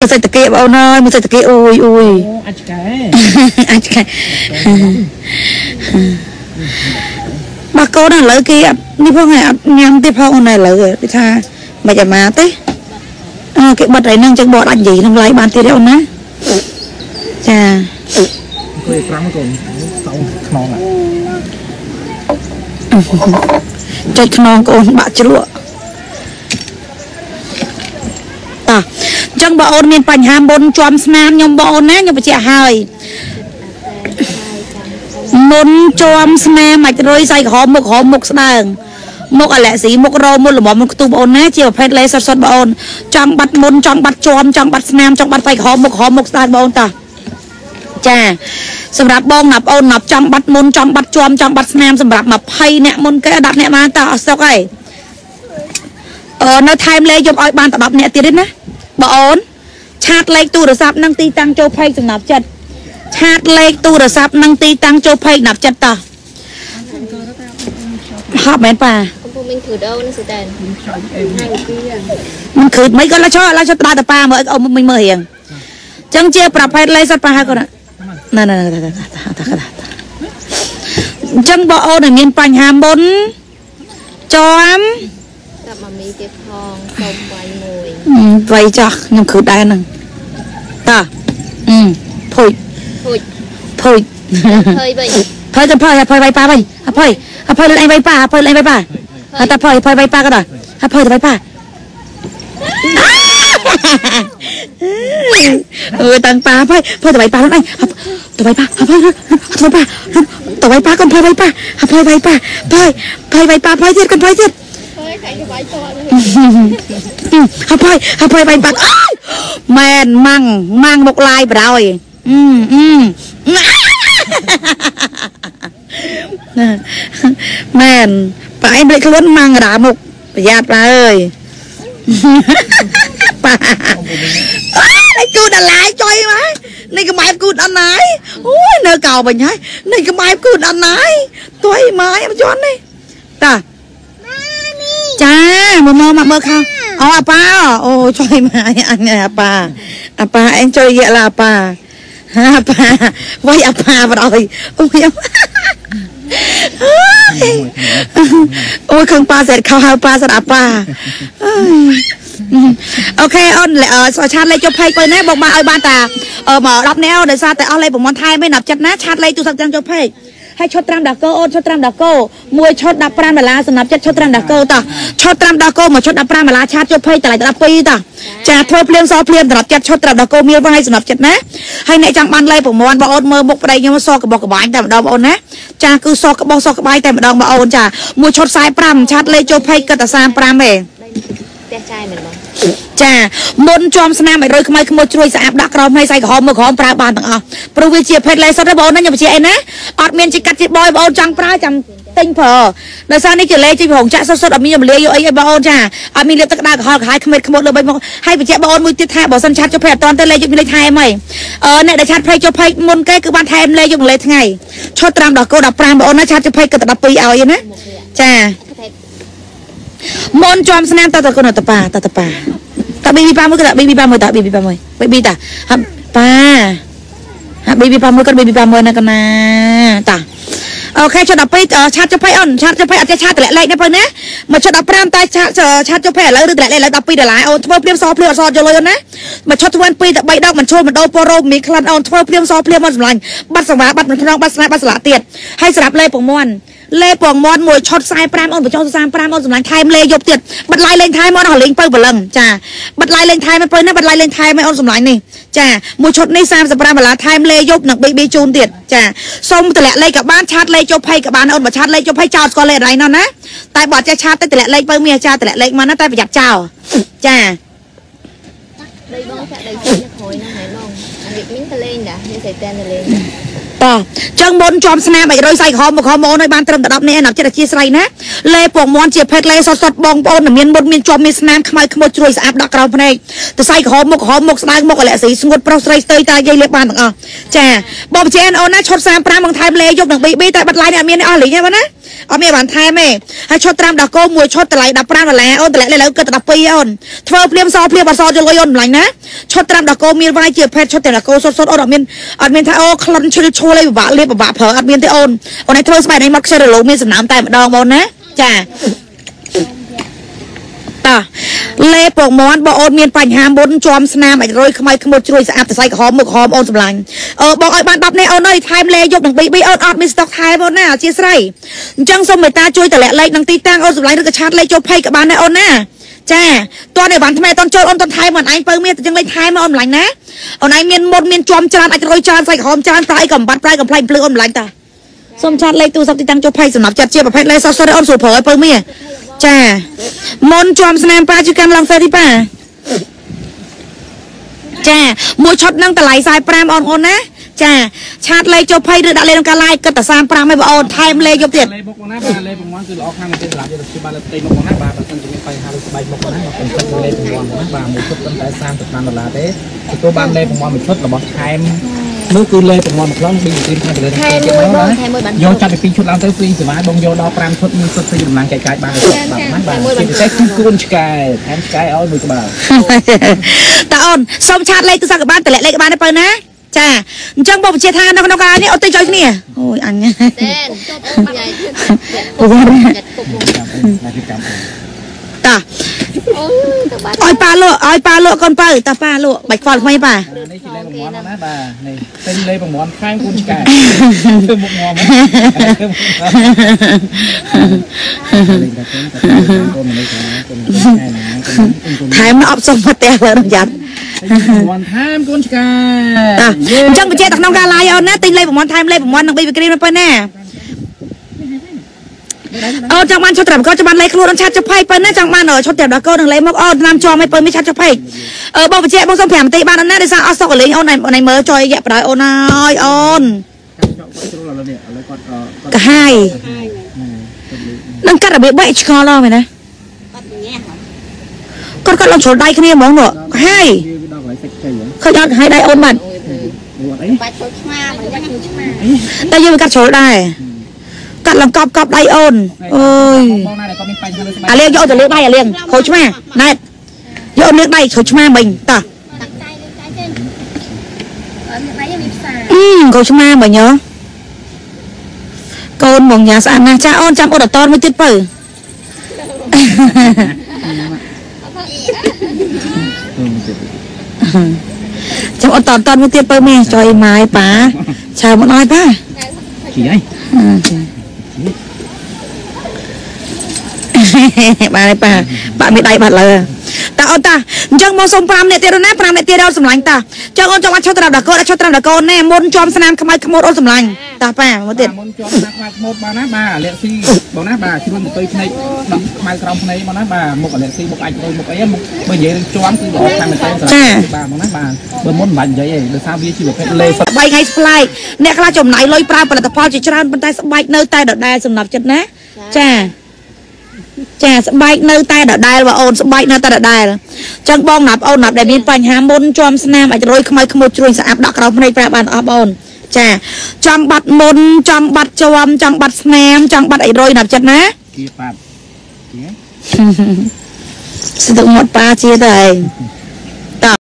មើលសាច់តាគៀបងអូនអើយមើលសាច់តាគៀអ៊ុយអ៊ុយអូអាចឆ្កែអាចកែបើកូនឥឡូវគេអត់នេះផងហើយអត់ញ៉ាំទេផងអូនឥឡូវគេថាមិនចាំមកទេអើគេបិទហើយនឹងចឹងបកដាច់និយាយនឹងឡាយបានទៀតទេអូនណាចាអង្គុយ5កូនសោខ្នងอ่ะចុចខ្នងកូនបាក់ជ្រក់តោះ អញ្ចឹងបងអូនមានបញ្ហាមុនជាំស្នាមខ្ញុំបងអូនណាខ្ញុំបញ្ជាក់ហើយមុនជាំស្នាមអាចរុយសៃក្រហមមុខក្រហមមុខស្ដើងមុខអាឡែស៊ីមុខរោមុខល្មមមុខខ្ទុះបងអូនណាជាប្រភេទលេសុតសុតបងអូនចង់បាត់មុនចង់បាត់ជាំចង់បាត់ស្នាមចង់បាត់សៃក្រហមមុខក្រហមមុខស្ដើងបងអូនតោះចាសម្រាប់បងណាប់អូនណាប់ចង់បាត់មុនចង់បាត់ជាំចង់បាត់ស្នាមសម្រាប់20អ្នកមុនគេ10អ្នកបានតោះអស់ស្តុកហើយអឺនៅថែមលេខយកឲ្យបានតែ10អ្នកទៀតទេណា បងអូនឆាតលេខទូរស័ព្ទនិងទីតាំងចូលផេកសំណាប់ចិត្តឆាតលេខទូរស័ព្ទនិងទីតាំងចូលផេកណាប់ចិត្តតោះហប់មែនប៉ាកំពុងមានគ្រឹះដូនសិតែនមិនគ្រឹះមិនគាត់ឡាឈរឡាឈរដើរតប៉ាមើលអ៊ំមិញមើលរៀងអញ្ចឹងជាប្រភេទលេខសត្វប៉ាហៅគាត់ណាណាណាតាតាអញ្ចឹងបងអូនដែលមានបញ្ហាមុនចំតាប់មាមីទៀតផងសូមបាញ់ វ័យចាស់ខ្ញុំគឺដែរហ្នឹងតាអឺភុយភុយភុយភុយវ័យភុយទៅភុយភុយវ័យប៉ាវិញអភុយអភុយលេងវ័យប៉ាអភុយលេងវ័យប៉ាអត់តែភុយភុយវ័យប៉ាក៏ដែរអភុយទៅវ័យប៉ាអឺតាំងប៉ាភុយភុយទៅវ័យប៉ាហ្នឹងឯងទៅវ័យប៉ាអភុយទៅវ័យប៉ាទៅវ័យប៉ាកុំភុយវ័យប៉ាអភុយវ័យប៉ាភុយភុយវ័យប៉ាភុយទៀតកុំភុយទៀត ហបហើយហបហើយបាញ់បាក់អើយមែនម៉ាំងម៉ាំងមុខឡាយប្រយអឺអឺមែនប៉ាឯងលេចខ្លួនម៉ាំងរ៉ាមុខប្រយ័ត្នប៉ាអើយប៉ាលេចគូដឡាយចុយមកនេះក្បែបគូដអត់ណាយអូយនៅកៅវិញហើយនេះក្បែបគូដអត់ណាយទុយម៉ាយអត់ជន់នេះតា ចាមកមកមកមើលខាងអូអាប៉ាអូជួយមកអញអាប៉ាអាប៉ាអេងជួយយកឡាអាប៉ាអាប៉ាវាយអាប៉ាបដ ாய் អូយអូយខាងប៉ាសេតខោហៅប៉ាសេតអាប៉ាអូខេអូនសឆាតលេខចុះផេកទៅណាបងបានឲ្យបានតាអឺមក10នាក់ដោយសារតែអស់លេខប្រមាណថែមឯណាប់ចិត្តណាឆាតលេខទូរស័ព្ទទាំងចុះផេក ហើយឈុតត្រាំដាកូអូនឈុតត្រាំដាកូមួយឈុត15ដុល្លារសម្រាប់ចិត្តឈុតត្រាំដាកូតោះឈុតត្រាំដាកូមួយឈុត15ដុល្លារឆាតជុតភ័យតម្លៃ12តោះចាធ្វើភ្លៀងសភ្លៀងសម្រាប់ចិត្តឈុតត្រាំដាកូមានផងហើយសម្រាប់ចិត្តណាហើយអ្នកចង់បានលេខប្រមាណបងអូនមើលមុខប្តីខ្ញុំសកបោះកបាញ់តែម្ដងបងអូនណាចាគឺសកបោះសកបាយតែម្ដងបងអូនចាមួយឈុត45ឆាតលេខចូលភ័យគិតតែ35ទេเផ្ទះចាយមែនបងចាមុនជាប់ស្នាមឲ្យរើខ្មៅខ្មួចជ្រួយស្អាតដាក់ក្រោមហើយស្អីក្រហមមើលក្រហមប្រើបានទាំងអស់ព្រោះវាជាភេទលេសុតទេបងអូនណាខ្ញុំបញ្ជាក់អីណាអត់មានជាកាត់ជាបយបងអូនចង់ប្រើចាំទិញប្រើដោយសារនេះជាលេជិះប្រហុងចាក់សុតសុតអត់មានចម្លាយយកអីឲ្យបងអូនចាអត់មានលាបទឹកដាក់ក្រហល់ក្រហាយខ្មិតខ្មួតលើបីមកហើយបញ្ជាក់បងអូនមួយទៀតថាបើសិនឆាត់ចុះភ័យអត់តាន់ទៅលេយកលេខថែមហីអឺអ្នកដែលឆាត់ភ័យចុះភ័យមុនគេគឺបានថែមលេយកលេខថ្ងៃឈុតត្រាំដល់កូន15បងអូនណាឆាត់ចុះភ័យគិតដល់12ឲ្យណាចា មុនជាំស្នាមតតកូនតប៉ាតតប៉ាតាប៊ីប៊ីប៉ាមួយក៏តាប៊ីប៊ីប៉ាមួយតាប៊ីប៊ីប៉ាមួយប៊ីប៊ីតាហាប់ប៉ាហាប់ប៊ីប៊ីប៉ាមួយក៏ប៊ីប៊ីប៉ាមួយណាកណាតាអូខេចុះ12ឆាតចុះភ័យអូនឆាតចុះភ័យអត់ចេះឆាតតម្លាក់លេខណាបើណាមកចុះ15តែឆាតឆាតចុះភ័យឥឡូវឬតម្លាក់លេខឥឡូវ12ដុល្លារអូនធ្វើព្រាមសព្រាមអត់សយកលុយអូនណាមកចុះធ្វើ2ទៅ3ដងមិនឈុលមិនដូរពរោមានក្លិនអូនធ្វើព្រាមសព្រាមមកសម្លាញ់បាត់សង្វាបាត់មិនខ្នងបាត់ស្នេហ៍បាត់ស្លាកទៀតហើយសម្រាប់លេខពងមន់ លេពងមន់មួយឈុត45អូនបញ្ចុះ35អូនសម្លាញ់ថែមលេយកទៀតបាត់ឡាយលេងថែមអូនលេងពៅបលឹងចាបាត់ឡាយលេងថែមមិនពៅណាបាត់ឡាយលេងថែមអូនសម្លាញ់នេះចាមួយឈុតនេះ35ដុល្លារថែមលេយកនិង BB ជូនទៀតចាសុំតម្លាក់លេខក៏បានឆាតលេខចុះភ័យក៏បានអូនបើឆាតលេខចុះភ័យចោលស្គាល់លេខអីណោះណាតែបើអត់ចេះឆាតទៅតម្លាក់លេខពៅមានអាចារ្យតម្លាក់លេខមកណាតែប្រយ័ត្នចោលចា đây bông sẽ đây chơi nó khối nó hải bông anh việc miếng tà lên đã như xảy tên tà lên តោះ ចឹងមុនជាប់ស្នាមឲ្យរយសៃក្រហមមកក្រហមអូនឲ្យបានត្រឹមតែ10នាក់ណាប់ចិត្តអធិស្ស្រ័យណាលេពងមន់ជាភេទលេសតសតបងប្អូនដែលមានមុនមានជាប់មានស្នាមខ្មៅខ្មោចជ្រួយស្អាតដាក់ក្រោមភ្នែកទៅសៃក្រហមមកក្រហមមកស្ដើងមកអលិស៊ីស្ងួតប្រុសស្រីស្ទើយតាយាយលេបបានទាំងអស់ចាបងបញ្ជាអូនណាឈុត35មកថែមលេយកនឹង BB តែបាត់ឡាយនេះអត់មានអស់លីងទេបងណា អត់មានបានថែមទេហើយឈុតត្រាំដល់កោមួយឈុតតម្លៃ15ដុល្លារអូនតម្លៃលើគិតតែ12អូនធ្វើភ្លាមសភ្លាមអត់សជលុយអូនម្លាញ់ណាឈុតត្រាំដល់កោមានវាយជាភេទឈុតតែដល់កោសុតសុតអូនអត់មានអត់មានថាអូក្លិនឈិលឈួលអីពិបាកលេបពិបាកប្រើអត់មានទេអូនអូនឲ្យធ្វើស្បែកនេះមកខ្ជិលរលោងមានសំណើមតែម្ដងបងណាចាតោះ លេពងមាន់បងអូនមានបញ្ហាមុនជាំស្នាមអាចរយខ្មៅខ្មុតជ្រួយស្អាតសរសៃក្រហមមុខក្រហមអូនសម្លាញ់អឺបងឲ្យបាន10នាក់អូនអើយថែមលេយកនឹង BB អូនអត់មានស្តុកថែមអូនណាអធិស្ឋានអញ្ចឹងសូមមេត្តាជួយតម្លាក់លេខនឹងទីតាំងអូនសម្លាញ់ឬក៏ឆាតលេខចូលភ័យក៏បានដែរអូនណាចាតើនេះបានថ្មីតន់ចូលអូនតន់ថែមមិនឯងបើមានតែចឹងលេខថែមអូនម្លាញ់ណាអូនឯងមានមុនមានជាំច្រើនអាចរយច្រើនស្អីក្រហមច្រើនប្រៃកំបាត់ប្រៃកំ pl ៃភ្លឺអូនម្លាញ់តាសូមឆាតលេខទូរស័ព្ទទីតាំងចូលភ័យសម្រាប់ចាត់ជាប្រភេទលេខសុសសុទ្ធអូនស្រួលប្រើឲ្យបើមាន ចាមុនជាប់ស្នាមប៉ាជិះកម្មឡងសេទីប៉ាចាមួយឈុតនឹងតម្លៃ45អូនអូនណាចាឆាតលេខចុះភ័យឬដាក់លេខក្នុងការឡាយគិតតែ35ឯងបងអូនថែមលេខយកទៀតលេខមុខបងណាបាទលេខ6គឺល្អខាងទៀតសម្រាប់យកទៅបានលេខផ្ទៃមុខបងណាបាទបើសិនជាមានបញ្ហាលើស្បែកមុខបងណាបងគិតលេខ6បងណាបាទមួយឈុតប៉ុន្តែ35ដុល្លារទេទទួលបានលេខ6មួយឈុតរបស់ថែម នោះគឺលេបុកមកមួយខ្លងពីទីខាងទៅលើថែមួយបងថែមួយបានយកចាប់ពី2ឈុតឡើងទៅហ្វ្រីសេវាបងយកដល់5ឈុតមានសុទ្ធស្រីដំណាំចែកចាយបានបាទណាបាទជាពិសេសគឺគួនឆ្កែថែមឆ្កែឲ្យមួយក្បាលតើអូនសូមឆាតលេខទូរស័ព្ទក៏បានតម្លាក់លេខក៏បានដែរបើណាចាអញ្ចឹងបងបញ្ជាក់ថានៅក្នុងកាលនេះអត់ទៅចុយគ្នាអូយអញតែចប់អូនយាយទៀត ចាត់គុកមកចាំអូនណាគេចាំអូនតាអូទៅបានឲ្យប៉ាលក់ឲ្យប៉ាលក់កូនបើតាប៉ាលក់បាច់ខ្វល់ថ្មីប៉ានេះជាលេបុកមកណាបាទនេះពេញលេបុកមកថែមគួនឆ្កែធ្វើមុខងំធ្វើមុខងំលេងតែកូនតែកូនមិនលេងណាកូនឆ្កែណាកូនកូនកូនថែមនៅអបសុំមកផ្ទះលើរយ៉ាត់វ៉ាន់ថែមកូនឆ្កែតាអញ្ចឹងបញ្ជាក់តែក្នុងការឡាយអូនណាទិញលេខប្រមាណថែមលេខប្រមាណនឹងបីវិគ្រីមទៅប៉ុណ្ណា អូនចង់បានឈុតត្រាប់កោចង់បានលេខខ្លួនអូនឆាត់ចុះផៃប៉ុណ្ណាចង់បានឈុតត្រាប់ដល់កោនឹងលេខមកអូនតាមជាប់ឲ្យប៉ុណ្ណេះឆាត់ចុះផៃអឺបងបញ្ជាក់បងសុំ5នាទីបានអូនណាដោយសារអស់សុកលេងអូនអូនឯងមើលចុយយកបដ ாய் អូនហើយអូនចុះគាត់ជ្រុលឥឡូវនេះឥឡូវគាត់ក៏គាត់កាហាយនឹងកាត់របៀបបែកឆ្កល់ដល់មែនណាគាត់គាត់ឡើងជ្រុលដៃគ្នាហ្មងនោះកាហាយវាដល់កន្លែងសាច់ជ័យហ៎ឃើញអត់កាហាយដៃអូនបាត់អូអត់អីបាច់ចូលឆ្មាមិនបាច់ចូលឆ្មាតែយើងវាកាត់ជ្រុលដែរ កាត់ឡើងកប់កប់ដៃអូនអើយបងណាដែលគាត់មានបញ្ហាលើស្បែកអាលៀងយកទៅលើកដៃអាលៀងខូចឆ្មាណែតយកលើកដៃខូចឆ្មាមិញតោះតាក់ដៃលើដៃទេអត់ដៃមានផ្សារអឺខូចឆ្មាមិញហ៎កូនមកញ៉ាស្អាតណាស់ចាអូនចាំអត់តតមួយទៀតបើអឺចិត្តចាំអត់តតមួយទៀតបើមេចុយម៉ាយប៉ាឆៅមកអើយប៉ាជីអី បាទហើយប៉ាប៉ាមានដៃបាត់លើ តាអូនតាអញ្ចឹងមកសុំ5នាក់ទៀតណា5នាក់ទៀតអូនសម្លាញ់តាអញ្ចឹងអូនចង់បានឈុតត្រាប់ដល់កូនឈុតត្រាប់ដល់កូនណែមុនជាប់ស្នាមខ្មៅខ្មោតអូនសម្លាញ់តាប៉ាមកទៀតមុនជាប់ណាខ្មៅខ្មោតបានណាបាទអាលាក់ស៊ីបងណាបាទជ្រុលទៅភ្នែកដល់ខ្មៅក្រោមភ្នែកបងណាបាទមុខអាលាក់ស៊ីមុខអាចរយមុខអីមុខបើនិយាយរឿងជាប់គឺល្អខាងមែនតើសម្រាប់បាទបងណាបាទបើមុនមិនបាច់និយាយទេដោយសារវាជាប្រភេទលេសុទ្ធស្បែកថ្ងៃស្ប្លែកអ្នកខ្លះចំណាយលុយប្រើផលិតផលជាច្រើនប៉ុន្តែស្បែកនៅតែដដែលសំណប់ចិត្តណាចា ចាស្បែកនៅតែដដែលបងអូនស្បែកនៅតែដដែលចឹងបងណាប់អូនណាប់ដែលមានបញ្ហាមុនជាំស្នាមអាចរយខ្មៅខ្មោចជ្រួញស្អាប់ដាក់ក្រោមភ្នែកប្រាប់បានអស់បងអូនចាចង់បាត់មុនចង់បាត់ជាំចង់បាត់ស្នាមចង់បាត់អីរយណាប់ចិត្តណាជាប៉ាត់ជាស្ទឹកមាត់ប៉ាជាទៅឯង